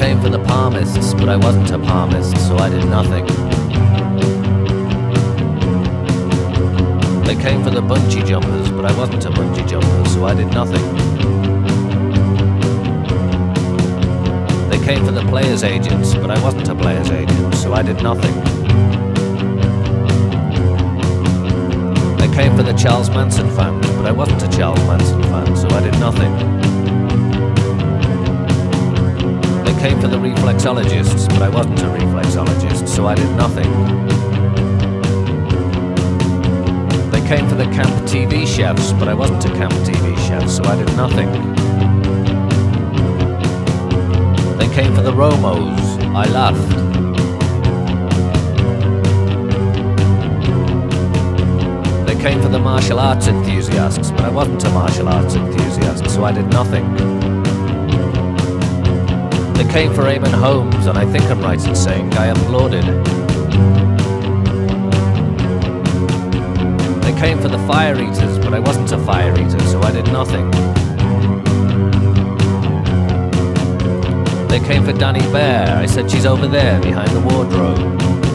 came for the palmists, but I wasn't a palmist, so I did nothing. They came for the bungee jumpers, but I wasn't a bungee jumper, so I did nothing. They came for the players' agents, but I wasn't a players' agent, so I did nothing. They came for the Charles Manson fans, but I wasn't a Charles Manson fan, so reflexologists, but I wasn't a reflexologist, so I did nothing. They came for the camp TV chefs, but I wasn't a camp TV chef, so I did nothing. They came for the Romos, I laughed. They came for the martial arts enthusiasts, but I wasn't a martial arts enthusiast, so I did nothing. They came for Eamonn Holmes, and I think I'm right in saying I applauded. They came for the fire eaters, but I wasn't a fire eater, so I did nothing. They came for Dani Behr. I said she's over there behind the wardrobe.